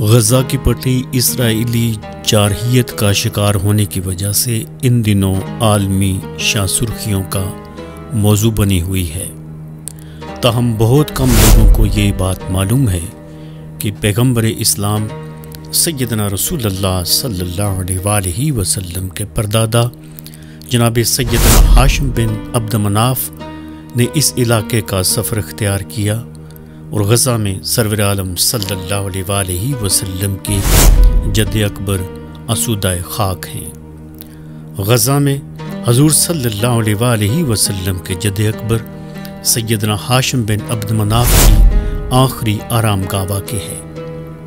गज़ा की पट्टी इसराइली जारहियत का शिकार होने की वजह से इन दिनों आलमी शासुर्खियों का मौजू बनी हुई है। ताहम बहुत कम लोगों को ये बात मालूम है कि पैगंबर इस्लाम सैदना रसूलुल्लाह सल्लल्लाहु अलैहि वसल्लम के परदादा जनाब सैदना हाशम बिन अब्द मनाफ ने इस इलाके का सफ़र अख्तियार किया। और गज़ा में सरवर आलम अलैहि वसल्लम के जद अकबर असूदा खाक हैं। गज़ा में हजूर अलैहि वसल्लम के जद अकबर सैदना हाशम बिन अब्द मनाफ की आखिरी आराम गाह वाक़ है।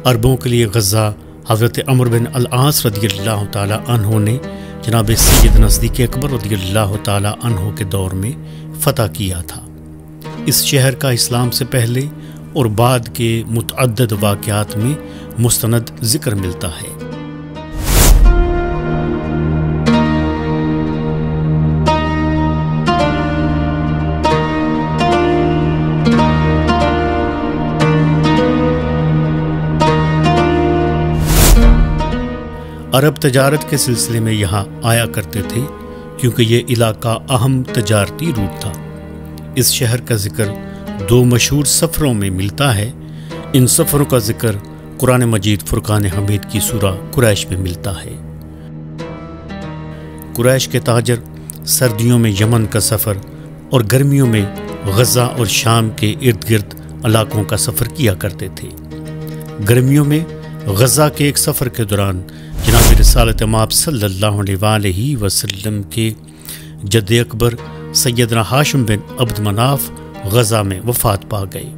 अरबों के लिए गज़ा हज़रत अमर बिन अलास रदी ने जनाब सैद नज़दीक अकबर रदी अल्लाह तहों के दौर में फ़तह किया था। इस शहर का इस्लाम से पहले और बाद के मुतद वाक़ात में मुस्ंद ज़िक्र मिलता है। अरब तजारत के सिलसिले में यहाँ आया करते थे, क्योंकि ये इलाका अहम तजारती रूट था। इस शहर का ज़िक्र दो मशहूर सफ़रों में मिलता है। इन सफ़रों का ज़िक्र कुरान मजीद फ़ुरकान हमीद की सूरा कुरैश में मिलता है। कुरैश के ताजर सर्दियों में यमन का सफ़र और गर्मियों में गज़ा और शाम के इर्द गिर्द इलाकों का सफ़र किया करते थे। गर्मियों में गज़ा के एक सफ़र के दौरान जनाब रसालत माप सल्लल्लाहु अलैहि वसल्लम के जद अकबर सैदना हाशम बिन अब्द मनाफ गज़ा में वफात पा गए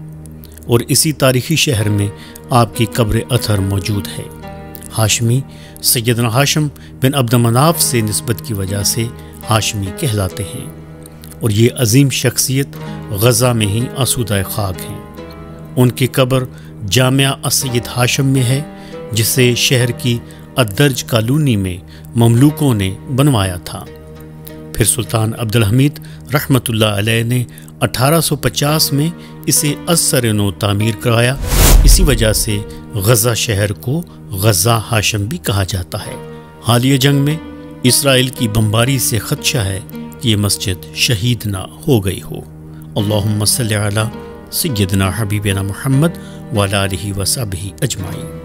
और इसी तारीखी शहर में आपकी कब्र अथर मौजूद है। हाशमी सैदना हाशम बिन अब्द मनाफ से नस्बत की वजह से हाशमी कहलाते हैं और ये अजीम शख्सियत गज़ा में ही आसूदा खाक हैं। उनकी कब्र जामिया असैद हाशम में है, जिसे शहर की अदर्ज कॉलोनी में ममलूकों ने बनवाया था। फिर सुल्तान अब्दुल हमीद रहमतुल्लाह अलैह ने 1850 में इसे असर नो तामीर कराया इसी वजह से गज़ा शहर को गज़ा हाशम भी कहा जाता है। हालिया जंग में इसराइल की बम्बारी से खदशा है कि ये मस्जिद शहीद ना हो गई हो। अल्लाहुम्म सल्ली अला सैयदना हबीबना मोहम्मद वाला वसाबी अजमाई